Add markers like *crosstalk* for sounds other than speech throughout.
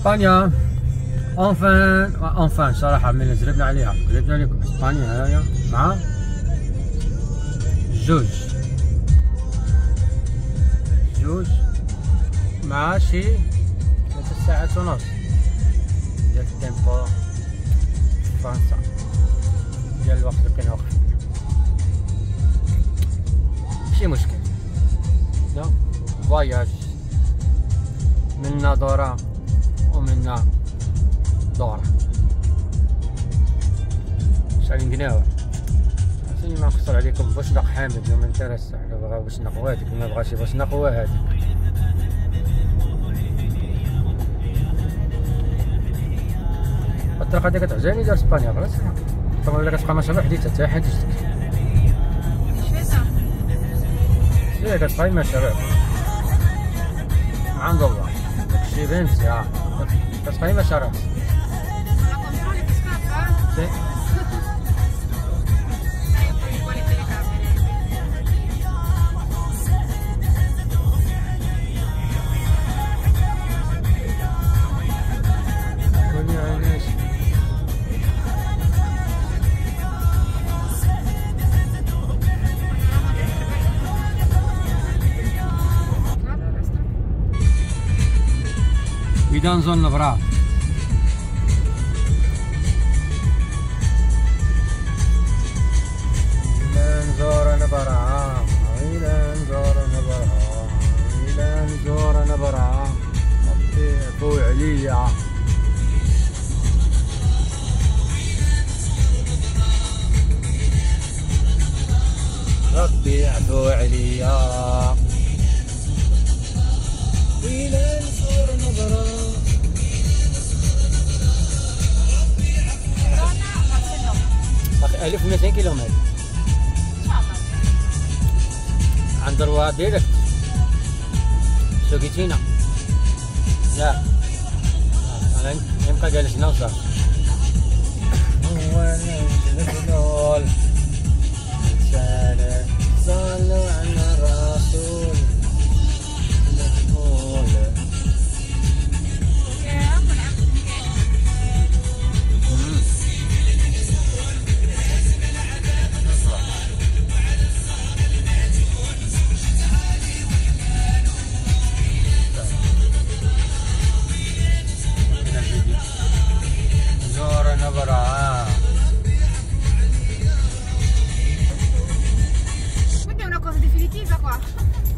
إسبانيا. enfin enfin صراحة من زربنا عليها. قلبنا عليكم. إسبانيا هايا مع جوج. جوج. مع شي ثلاث ساعات ونص. ديال ال tempo. فرنسا. ديال الوقت اللي كاين واقف ماشي مشكل. فواياج. منا دورة حامد ما انترس على بغا باش نق هاديك؟ ما بغاش باش نق هاديك. الطريقة هادي كتعجبني ديال إسبانيا خلاص. طبعا الا كتبقى ماشي حديثة حتى حديثتك هي كتبقى ماشي عند الله. داكشي باين مزيان كتبقى ماشي راه Sì. Widanzon Navra. نزور نزور نزور ربي عفو عليا ربي عفو عليا 1200 كيلومتر. متر غندروها ديريكت. سوقيتينا. لا. آه، أنا نبقى جالس هنا وصافي صلوا على الرسول.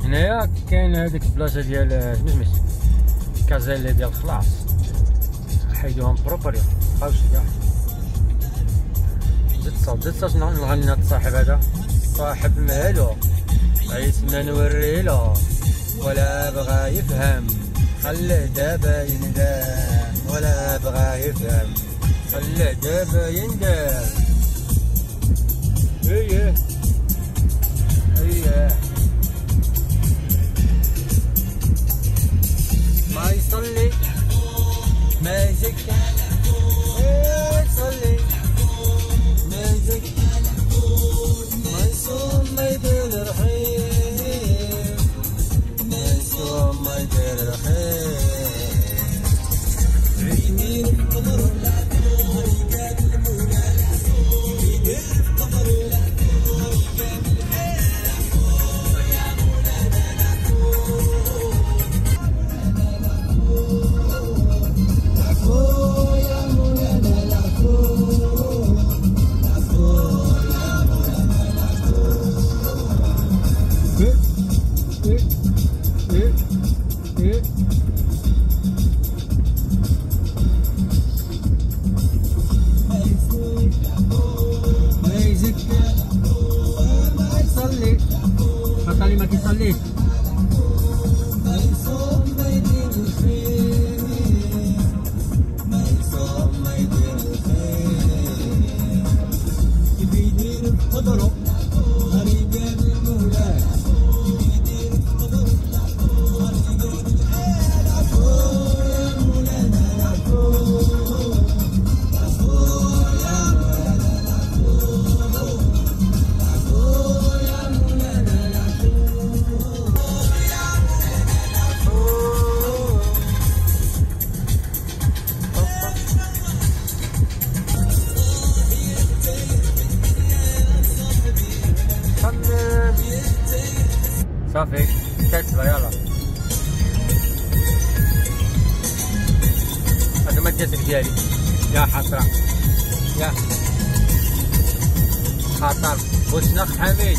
هنايا كاين هذيك البلاصة ديال سميت كازيلي ديال الخلاص حيدوهم بروبر مابقاوش كاع زدت صوت زدت صوت نغني هاد الصاحب هذا. صاحب مالو ما نوريلو ولا بغى يفهم. خليه دابا يندم ولا بغى يفهم. خليه دابا يندم إيه. إيه. ما يصلي ما يزكى إيه يصلي ما يزكى ما يصوم ما يصلي فقال ما صافي. كتبه يلا. هذا ما جات ديالي يا حسرة. يا. خطر وشنق حميد؟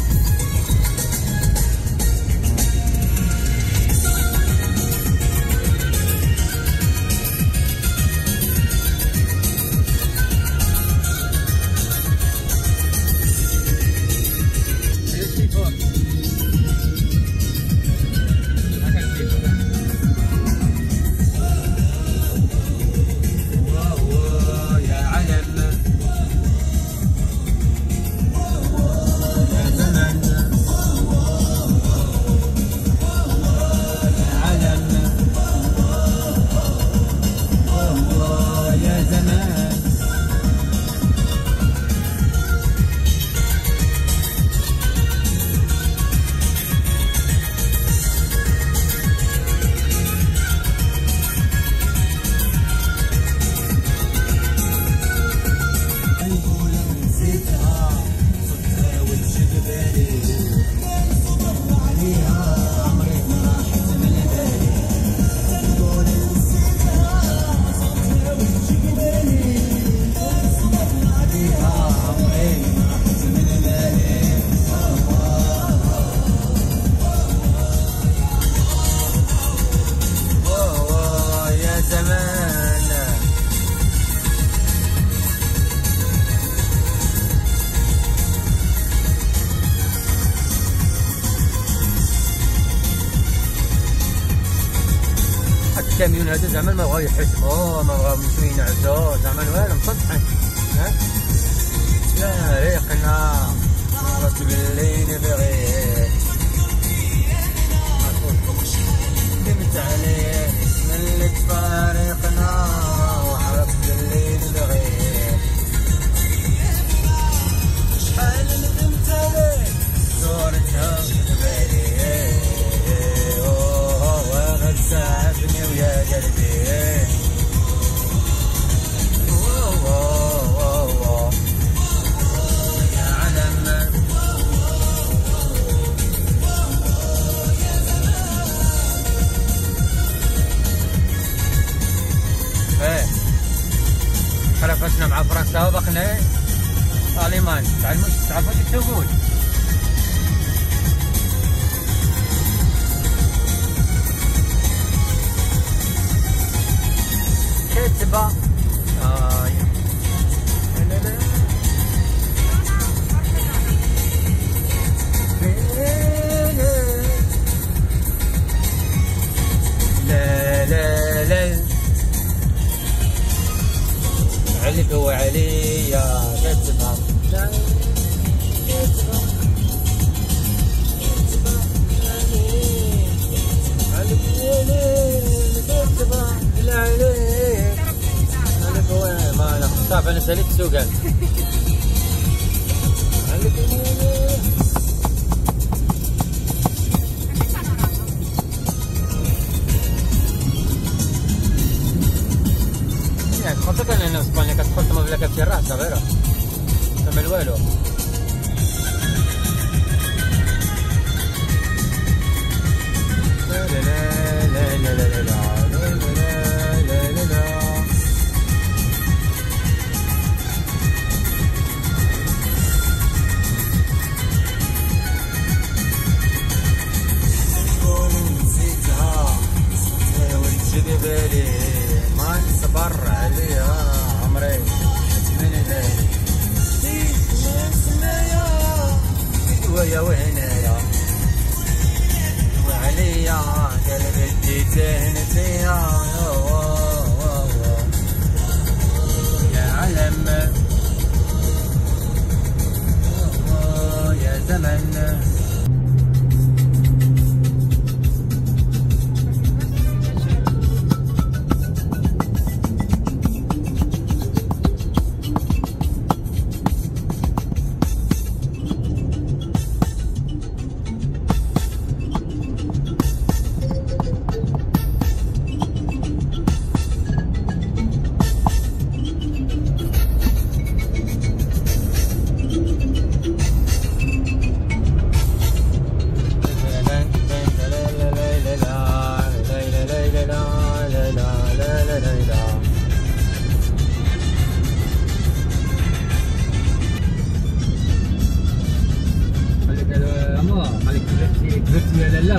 الكاميون هذا زعما ما بغاو يحجموا ما بغاو ينعسوا زعما والو مسطحين لا ريقنا راس باللي نبغيه ما تقولش ندمت عليه. من اللي تفارقنا سابقنا الالمان تعلمون تعرفون شو تسوون شو تبغى سليك سوقك Cosa che non Spagna che ascolta la vero? La la la. بالي ما نصبر عليها عمري. من ليلي. ويا وهنايا وعليا قلبي اديته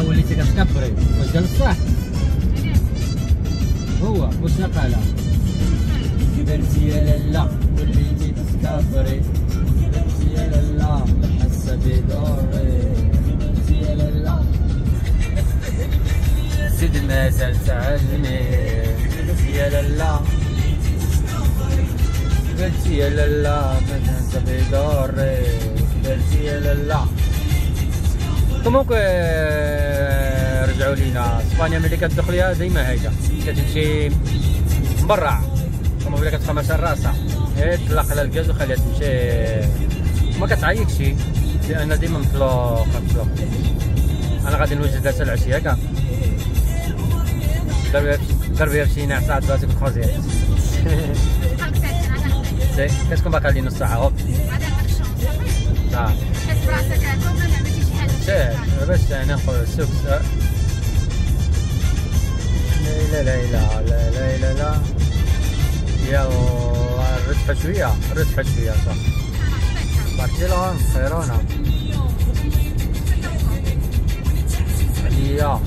وليتي كتكبري. واش قال الصح؟ هو واش قال. درتي يا لالا وليتي تكبري. درتي يا لالا حاسه بدوري. درتي يا لالا زيد مازال تعلمي درتي يا لالا درتي يا لالا حاسه بدوري. درتي يا لالا donc رجعوا لينا. إسبانيا ملي كتدخل ليها ديما هكا كتمشي مبرع. الطوموبيله كتخمس راسها هي تطلق على الكاز وخليها تمشي ما كتعيقش لأن ديما مطلوق مطلوق أنا غادي نوجد حتى العشية كاع دار بها في شي ناعس عاد راسك سي *laughs* كتكون باقا لي نص ساعة هوب. صافي سير بس ناخذ السوق لا لا لا لا لا لا لا. يلا رتحة شوية رتحة شوية صح. برشلونة خيرونا هي